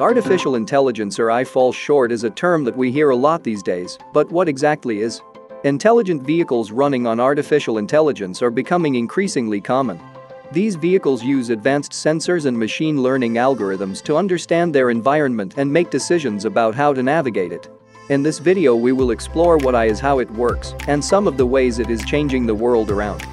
Artificial intelligence or I fall short is a term that we hear a lot these days, but what exactly is? Intelligent vehicles running on artificial intelligence are becoming increasingly common. These vehicles use advanced sensors and machine learning algorithms to understand their environment and make decisions about how to navigate it. In this video we will explore what I is how it works and some of the ways it is changing the world around.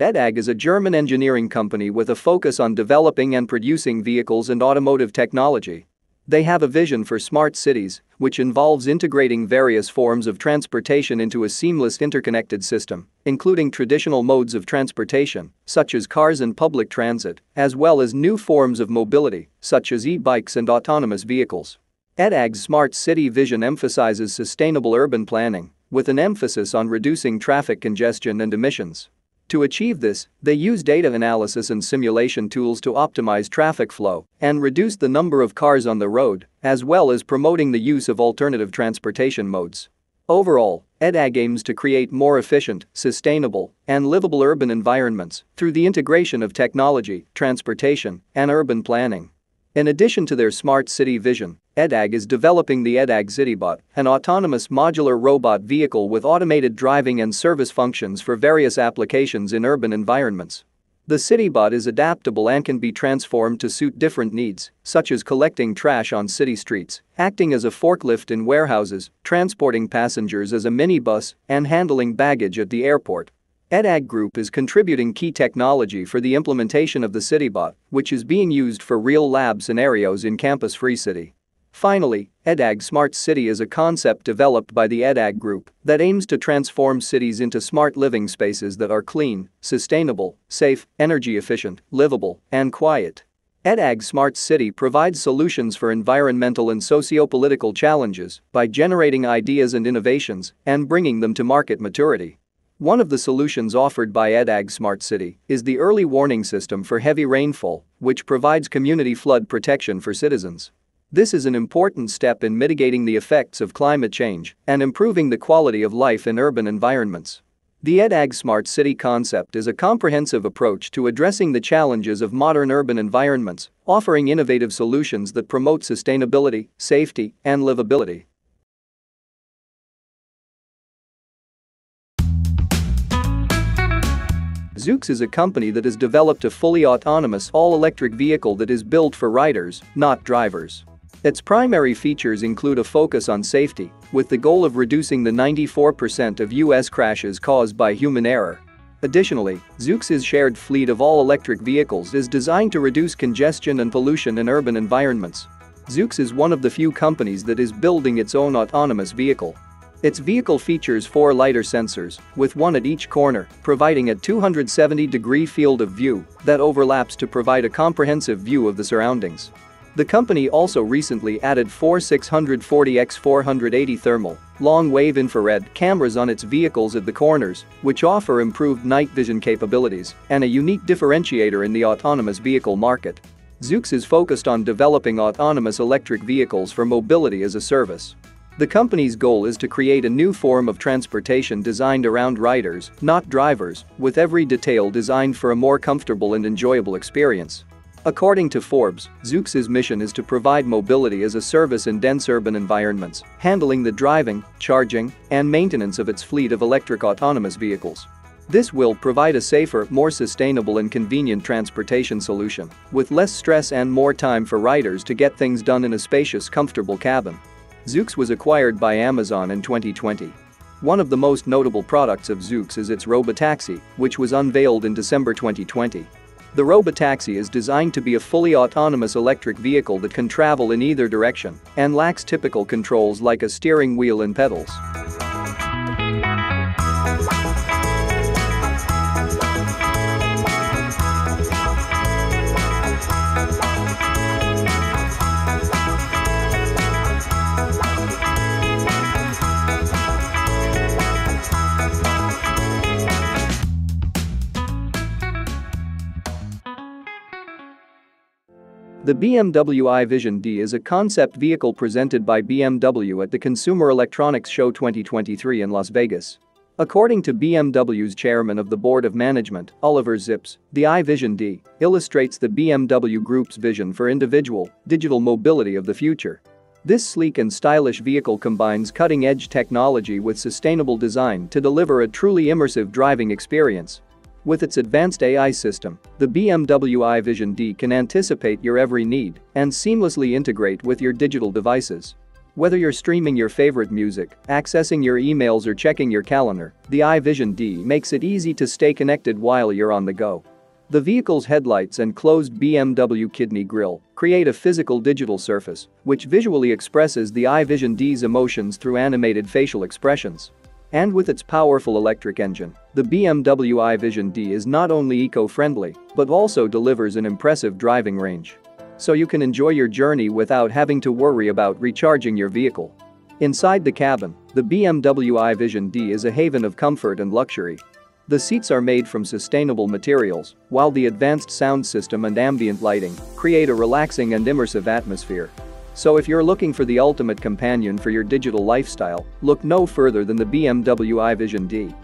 EDAG is a German engineering company with a focus on developing and producing vehicles and automotive technology. They have a vision for smart cities, which involves integrating various forms of transportation into a seamless interconnected system, including traditional modes of transportation, such as cars and public transit, as well as new forms of mobility, such as e-bikes and autonomous vehicles. EDAG's Smart City Vision emphasizes sustainable urban planning, with an emphasis on reducing traffic congestion and emissions. To achieve this, they use data analysis and simulation tools to optimize traffic flow and reduce the number of cars on the road, as well as promoting the use of alternative transportation modes. Overall, EDAG aims to create more efficient, sustainable, and livable urban environments through the integration of technology, transportation, and urban planning. In addition to their smart city vision, EDAG is developing the EDAG CityBot, an autonomous modular robot vehicle with automated driving and service functions for various applications in urban environments. The CityBot is adaptable and can be transformed to suit different needs, such as collecting trash on city streets, acting as a forklift in warehouses, transporting passengers as a minibus, and handling baggage at the airport. EDAG Group is contributing key technology for the implementation of the CityBot, which is being used for real lab scenarios in Campus Free City. Finally, EDAG Smart City is a concept developed by the EDAG Group that aims to transform cities into smart living spaces that are clean, sustainable, safe, energy efficient, livable, and quiet. EDAG Smart City provides solutions for environmental and socio-political challenges by generating ideas and innovations and bringing them to market maturity. One of the solutions offered by EDAG Smart City is the early warning system for heavy rainfall, which provides community flood protection for citizens. This is an important step in mitigating the effects of climate change and improving the quality of life in urban environments. The EDAG Smart City concept is a comprehensive approach to addressing the challenges of modern urban environments, offering innovative solutions that promote sustainability, safety, and livability. Zoox is a company that has developed a fully autonomous all-electric vehicle that is built for riders, not drivers. Its primary features include a focus on safety, with the goal of reducing the 94% of U.S. crashes caused by human error. Additionally, Zoox's shared fleet of all-electric vehicles is designed to reduce congestion and pollution in urban environments. Zoox is one of the few companies that is building its own autonomous vehicle. Its vehicle features four LiDAR sensors, with one at each corner, providing a 270-degree field of view that overlaps to provide a comprehensive view of the surroundings. The company also recently added four 640x480 thermal, long-wave infrared cameras on its vehicles at the corners, which offer improved night vision capabilities and a unique differentiator in the autonomous vehicle market. Zoox is focused on developing autonomous electric vehicles for mobility as a service. The company's goal is to create a new form of transportation designed around riders, not drivers, with every detail designed for a more comfortable and enjoyable experience. According to Forbes, Zoox's mission is to provide mobility as a service in dense urban environments, handling the driving, charging, and maintenance of its fleet of electric autonomous vehicles. This will provide a safer, more sustainable and convenient transportation solution, with less stress and more time for riders to get things done in a spacious, comfortable cabin. Zoox was acquired by Amazon in 2020. One of the most notable products of Zoox is its Robotaxi, which was unveiled in December 2020. The Robotaxi is designed to be a fully autonomous electric vehicle that can travel in either direction and lacks typical controls like a steering wheel and pedals. The BMW i Vision Dee is a concept vehicle presented by BMW at the Consumer Electronics Show 2023 in Las Vegas. According to BMW's chairman of the board of management, Oliver Zipse, the i Vision Dee illustrates the BMW Group's vision for individual, digital mobility of the future. This sleek and stylish vehicle combines cutting-edge technology with sustainable design to deliver a truly immersive driving experience. With its advanced AI system, the BMW i Vision Dee can anticipate your every need and seamlessly integrate with your digital devices. Whether you're streaming your favorite music, accessing your emails or checking your calendar, the i Vision Dee makes it easy to stay connected while you're on the go. The vehicle's headlights and closed BMW kidney grille create a physical digital surface, which visually expresses the i Vision Dee's emotions through animated facial expressions. And with its powerful electric engine, the BMW i Vision Dee is not only eco-friendly, but also delivers an impressive driving range so you can enjoy your journey without having to worry about recharging your vehicle. Inside the cabin, the BMW i Vision Dee is a haven of comfort and luxury. The seats are made from sustainable materials, while the advanced sound system and ambient lighting create a relaxing and immersive atmosphere. So if you're looking for the ultimate companion for your digital lifestyle, look no further than the BMW i Vision Dee.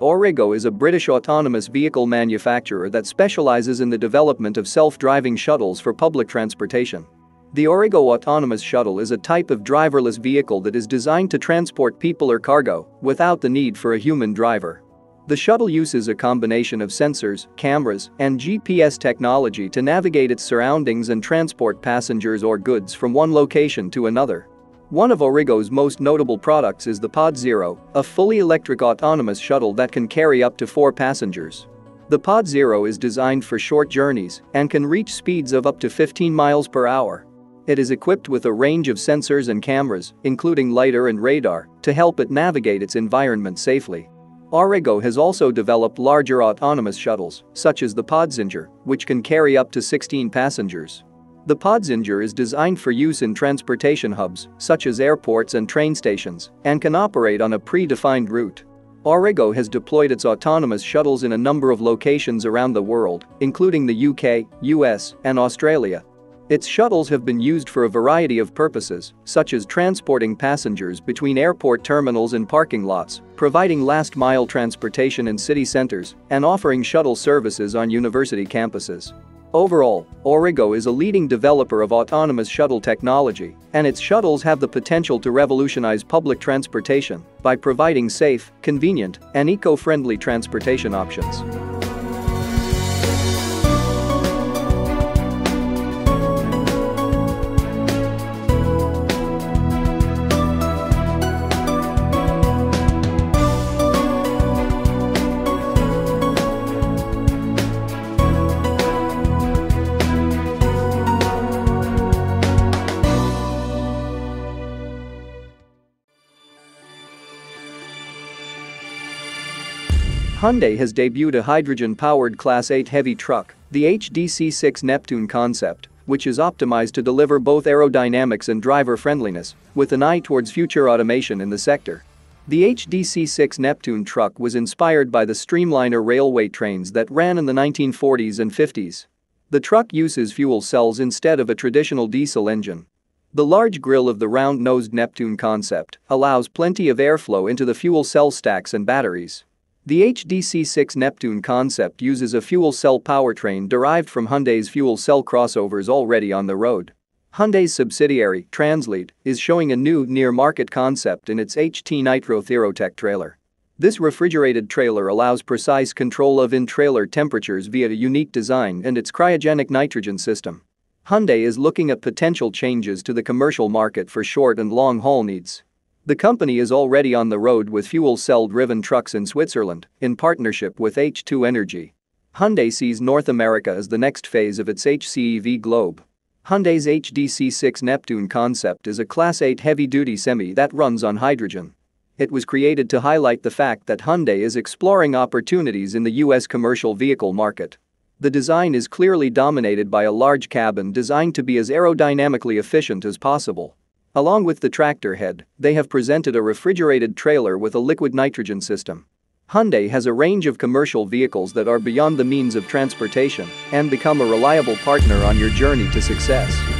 Aurrigo is a British autonomous vehicle manufacturer that specializes in the development of self-driving shuttles for public transportation. The Aurrigo Autonomous Shuttle is a type of driverless vehicle that is designed to transport people or cargo without the need for a human driver. The shuttle uses a combination of sensors, cameras, and GPS technology to navigate its surroundings and transport passengers or goods from one location to another. One of Aurrigo's most notable products is the Pod Zero, a fully electric autonomous shuttle that can carry up to four passengers. The Pod Zero is designed for short journeys and can reach speeds of up to 15 miles per hour. It is equipped with a range of sensors and cameras, including LiDAR and radar, to help it navigate its environment safely. Aurrigo has also developed larger autonomous shuttles, such as the Podzinger, which can carry up to 16 passengers. The Podzinger is designed for use in transportation hubs, such as airports and train stations, and can operate on a pre-defined route. Aurrigo has deployed its autonomous shuttles in a number of locations around the world, including the UK, US, and Australia. Its shuttles have been used for a variety of purposes, such as transporting passengers between airport terminals and parking lots, providing last-mile transportation in city centers, and offering shuttle services on university campuses. Overall, Aurrigo is a leading developer of autonomous shuttle technology, and its shuttles have the potential to revolutionize public transportation by providing safe, convenient, and eco-friendly transportation options. Hyundai has debuted a hydrogen-powered Class 8 heavy truck, the HDC6 Neptune concept, which is optimized to deliver both aerodynamics and driver friendliness, with an eye towards future automation in the sector. The HDC6 Neptune truck was inspired by the Streamliner railway trains that ran in the 1940s and 50s. The truck uses fuel cells instead of a traditional diesel engine. The large grille of the round-nosed Neptune concept allows plenty of airflow into the fuel cell stacks and batteries. The HDC6 Neptune concept uses a fuel cell powertrain derived from Hyundai's fuel cell crossovers already on the road. Hyundai's subsidiary, Translead, is showing a new near-market concept in its HT Nitro ThermoTech trailer. This refrigerated trailer allows precise control of in-trailer temperatures via a unique design and its cryogenic nitrogen system. Hyundai is looking at potential changes to the commercial market for short and long-haul needs. The company is already on the road with fuel cell-driven trucks in Switzerland, in partnership with H2 Energy. Hyundai sees North America as the next phase of its HCEV globe. Hyundai's HDC6 Neptune concept is a Class 8 heavy-duty semi that runs on hydrogen. It was created to highlight the fact that Hyundai is exploring opportunities in the US commercial vehicle market. The design is clearly dominated by a large cabin designed to be as aerodynamically efficient as possible. Along with the tractor head, they have presented a refrigerated trailer with a liquid nitrogen system. Hyundai has a range of commercial vehicles that are beyond the means of transportation and become a reliable partner on your journey to success.